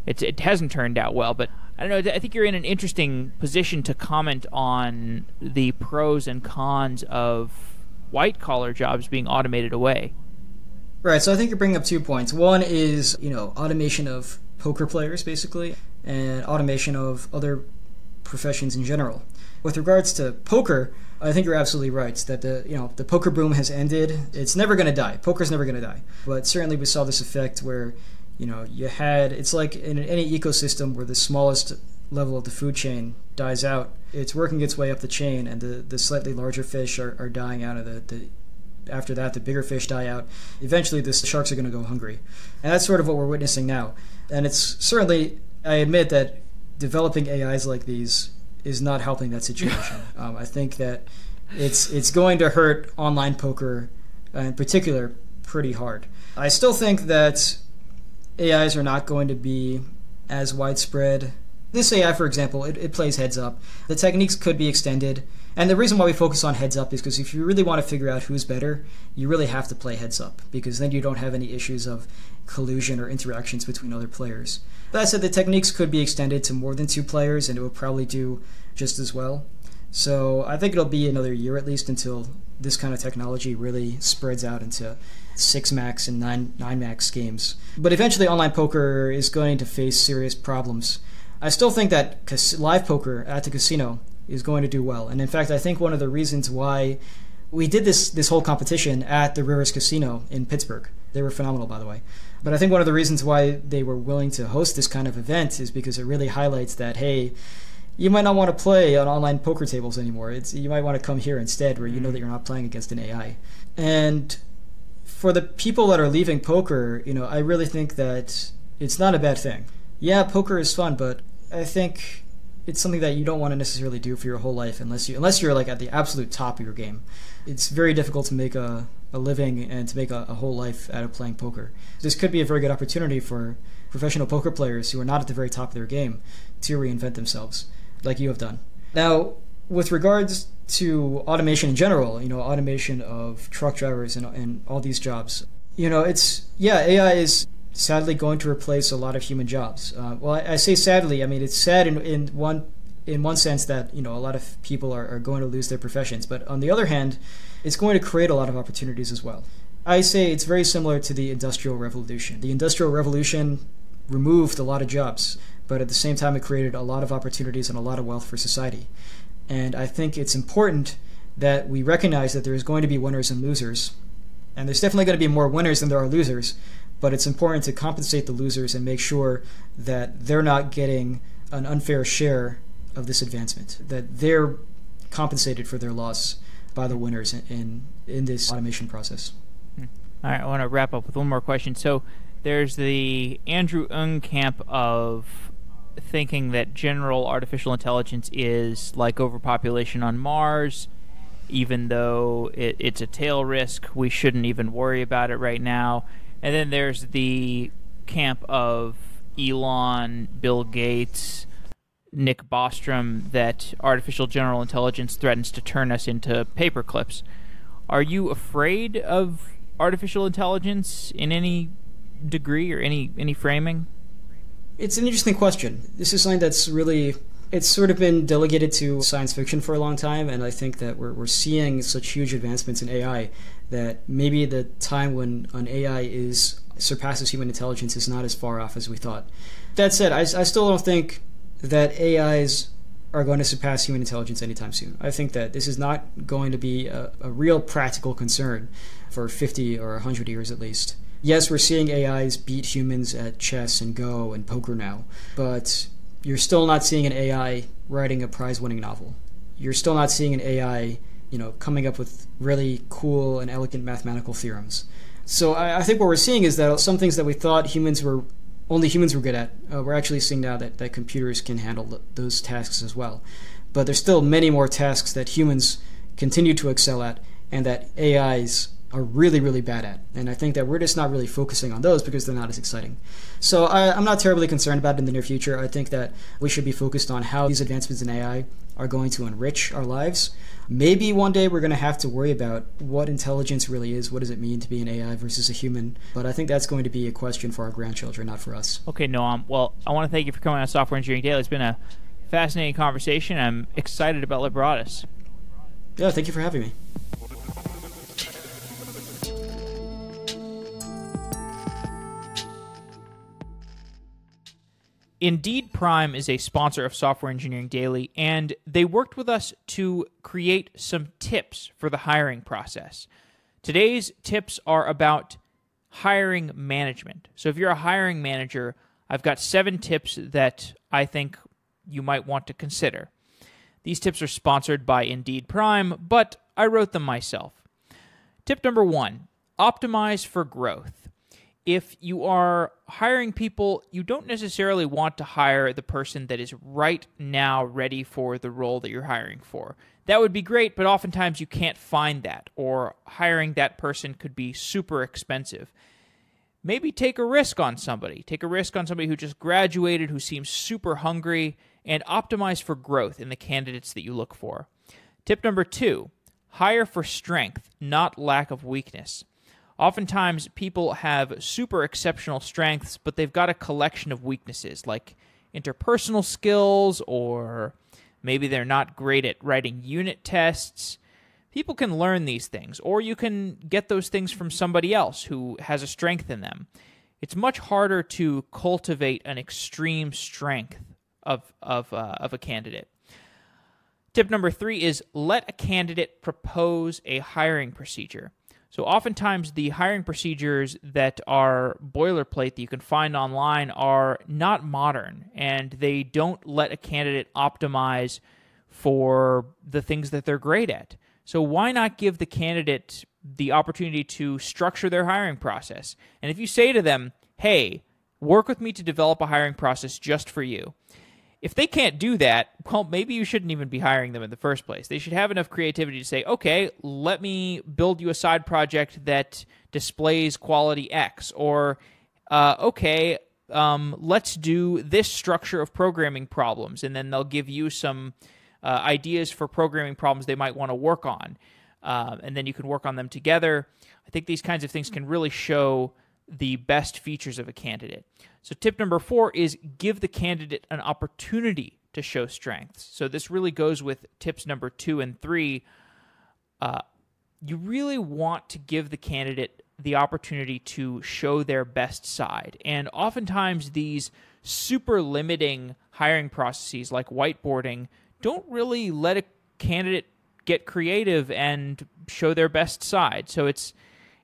it's, it hasn't turned out well. But I don't know. I think you're in an interesting position to comment on the pros and cons of white collar jobs being automated away. Right. So I think you're bringing up two points. One is you know automation of poker players, basically, and automation of other professions in general. With regards to poker, I think you're absolutely right that the you know the poker boom has ended. It's never going to die. Poker's never going to die. But certainly we saw this effect where you know, you had it's like in any ecosystem where the smallest level of the food chain dies out, it's working its way up the chain, and the, the slightly larger fish are, are dying out of the, the after that the bigger fish die out eventually the sharks are going to go hungry and that's sort of what we're witnessing now and it's certainly i admit that developing ais like these is not helping that situation um, i think that it's it's going to hurt online poker uh, in particular pretty hard i still think that ais are not going to be as widespread this AI, for example, it, it plays heads up. The techniques could be extended. And the reason why we focus on heads up is because if you really want to figure out who's better, you really have to play heads up because then you don't have any issues of collusion or interactions between other players. That said, the techniques could be extended to more than two players and it will probably do just as well. So I think it'll be another year at least until this kind of technology really spreads out into six max and nine nine max games. But eventually, online poker is going to face serious problems I still think that live poker at the casino is going to do well. And in fact, I think one of the reasons why we did this this whole competition at the Rivers Casino in Pittsburgh. They were phenomenal, by the way. But I think one of the reasons why they were willing to host this kind of event is because it really highlights that hey, you might not want to play on online poker tables anymore. It's you might want to come here instead, where you know mm-hmm. that you're not playing against an AI. And for the people that are leaving poker, you know, I really think that it's not a bad thing yeah, poker is fun, but I think it's something that you don't want to necessarily do for your whole life unless you unless you're like at the absolute top of your game. It's very difficult to make a, a living and to make a, a whole life out of playing poker. This could be a very good opportunity for professional poker players who are not at the very top of their game to reinvent themselves, like you have done. Now, with regards to automation in general, you know, automation of truck drivers and, and all these jobs, you know, it's yeah, AI is sadly going to replace a lot of human jobs. Uh, well, I, I, say sadly. I mean it's sad in, in one in one sense that you know a lot of people are, are going to lose their professions, but on the other hand, it's going to create a lot of opportunities as well. I say it's very similar to the Industrial Revolution. The Industrial Revolution removed a lot of jobs, but at the same time, it created a lot of opportunities and a lot of wealth for society. And I think it's important that we recognize that there is going to be winners and losers. And there's definitely going to be more winners than there are losers but it's important to compensate the losers and make sure that they're not getting an unfair share of this advancement, that they're compensated for their loss by the winners in, in, in this automation process. Hmm. All right, I want to wrap up with one more question. So there's the Andrew Ng camp of thinking that general artificial intelligence is like overpopulation on Mars. Even though it, it's a tail risk, we shouldn't even worry about it right now. And then there's the camp of Elon, Bill Gates, Nick Bostrom that artificial general intelligence threatens to turn us into paperclips. Are you afraid of artificial intelligence in any degree or any any framing? It's an interesting question. This is something that's really it's sort of been delegated to science fiction for a long time, and I think that we're, we're seeing such huge advancements in AI that maybe the time when an AI is surpasses human intelligence is not as far off as we thought. That said, I, I still don't think that AIs are going to surpass human intelligence anytime soon. I think that this is not going to be a, a real practical concern for 50 or 100 years at least. Yes, we're seeing AIs beat humans at chess and Go and poker now, but you're still not seeing an AI writing a prize winning novel. You're still not seeing an AI you know, coming up with really cool and elegant mathematical theorems. So I, I think what we're seeing is that some things that we thought humans were only humans were good at, uh, we're actually seeing now that, that computers can handle those tasks as well. But there's still many more tasks that humans continue to excel at, and that AIs are really, really bad at. And I think that we're just not really focusing on those because they're not as exciting. So I, am not terribly concerned about it in the near future. I think that we should be focused on how these advancements in AI are going to enrich our lives. Maybe one day we're going to have to worry about what intelligence really is. What does it mean to be an AI versus a human? But I think that's going to be a question for our grandchildren, not for us. Okay, Noam. Well, I want to thank you for coming on Software Engineering Daily. It's been a fascinating conversation. I'm excited about Libratus. Yeah, thank you for having me. Indeed Prime is a sponsor of Software Engineering Daily, and they worked with us to create some tips for the hiring process. Today's tips are about hiring management. So if you're a hiring manager, I've got seven tips that I think you might want to consider. These tips are sponsored by Indeed Prime, but I wrote them myself. Tip number one optimize for growth. If you are hiring people, you don't necessarily want to hire the person that is right now ready for the role that you're hiring for. That would be great, but oftentimes you can't find that, or hiring that person could be super expensive maybe take a risk on somebody. Take a risk on somebody who just graduated, who seems super hungry, and optimize for growth in the candidates that you look for. Tip number two hire for strength, not lack of weakness. Oftentimes, people have super exceptional strengths, but they've got a collection of weaknesses like interpersonal skills, or maybe they're not great at writing unit tests people can learn these things, or you can get those things from somebody else who has a strength in them. It's much harder to cultivate an extreme strength of of uh, of a candidate. Tip number three is let a candidate propose a hiring procedure. So, oftentimes, the hiring procedures that are boilerplate that you can find online are not modern and they don't let a candidate optimize for the things that they're great at. So why not give the candidate the opportunity to structure their hiring process? And if you say to them, hey, work with me to develop a hiring process just for you. If they can't do that, well, maybe you shouldn't even be hiring them in the first place. They should have enough creativity to say, okay, let me build you a side project that displays quality X, or uh, okay, um, let's do this structure of programming problems, and then they'll give you some uh, ideas for programming problems they might want to work on. Um, and then you can work on them together. I think these kinds of things can really show the best features of a candidate. So, tip number four is give the candidate an opportunity to show strengths. So, this really goes with tips number two and three. Uh, you really want to give the candidate the opportunity to show their best side. And oftentimes, these super limiting hiring processes like whiteboarding don't really let a candidate get creative and show their best side. So it's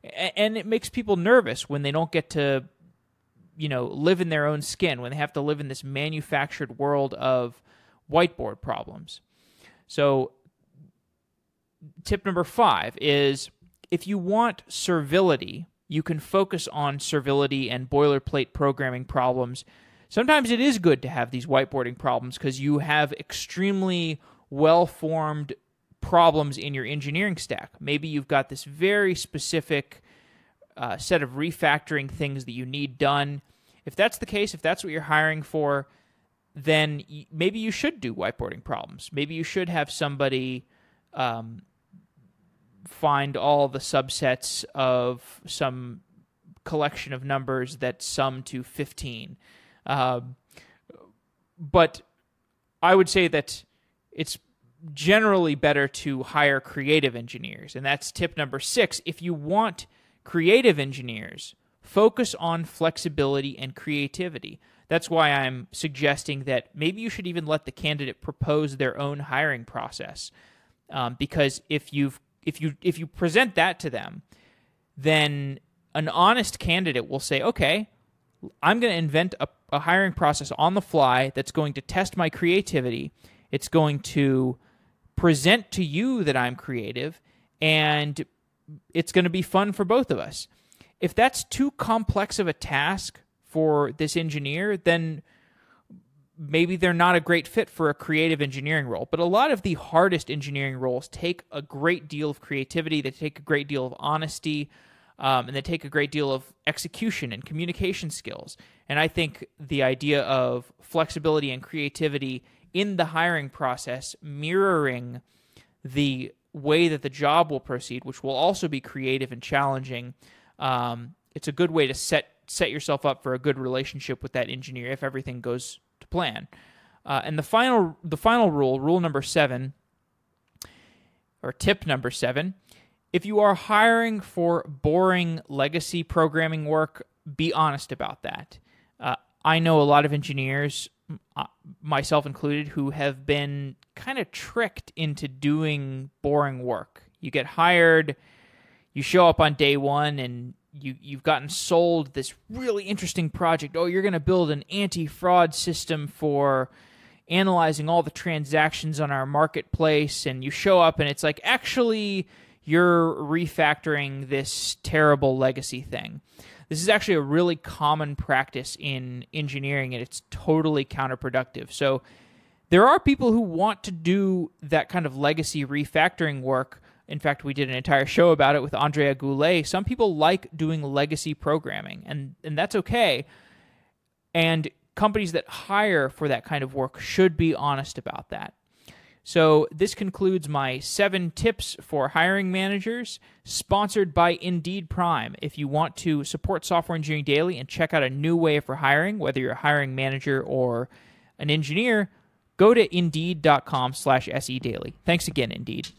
and it makes people nervous when they don't get to you know live in their own skin when they have to live in this manufactured world of whiteboard problems. So tip number 5 is if you want servility, you can focus on servility and boilerplate programming problems sometimes it is good to have these whiteboarding problems because you have extremely well formed problems in your engineering stack. Maybe you've got this very specific uh, set of refactoring things that you need done. If that's the case, if that's what you're hiring for, then maybe you should do whiteboarding problems. Maybe you should have somebody um, find all the subsets of some collection of numbers that sum to 15 um, but I would say that it's generally better to hire creative engineers. And that's tip number six. If you want creative engineers, focus on flexibility and creativity. That's why I'm suggesting that maybe you should even let the candidate propose their own hiring process. Um, because if you if you if you present that to them, then an honest candidate will say, "Okay, I'm going to invent a, a hiring process on the fly that's going to test my creativity. It's going to present to you that I'm creative, and it's going to be fun for both of us. If that's too complex of a task for this engineer, then maybe they're not a great fit for a creative engineering role. But a lot of the hardest engineering roles take a great deal of creativity, they take a great deal of honesty, um, and they take a great deal of execution and communication skills. And I think the idea of flexibility and creativity in the hiring process mirroring the way that the job will proceed, which will also be creative and challenging, um, it's a good way to set set yourself up for a good relationship with that engineer if everything goes to plan. Uh, and the final the final rule, rule number seven, or tip number seven, if you are hiring for boring legacy programming work, be honest about that. Uh, I know a lot of engineers, Uh, myself included, who have been kind of tricked into doing boring work. You get hired, you show up on day one, and you you've gotten sold this really interesting project. Oh, you're going to build an anti-fraud system for analyzing all the transactions on our marketplace and you show up and it's like actually you're refactoring this terrible legacy thing. This is actually a really common practice in engineering and it's totally counterproductive. So there are people who want to do that kind of legacy refactoring work. In fact, we did an entire show about it with Andrea Goulet. Some people like doing legacy programming, and, and that's okay. And companies that hire for that kind of work should be honest about that. So, this concludes my seven tips for hiring managers, sponsored by Indeed Prime. If you want to support Software Engineering Daily and check out a new way for hiring, whether you're a hiring manager or an engineer, go to indeed.com slash se daily. Thanks again, Indeed.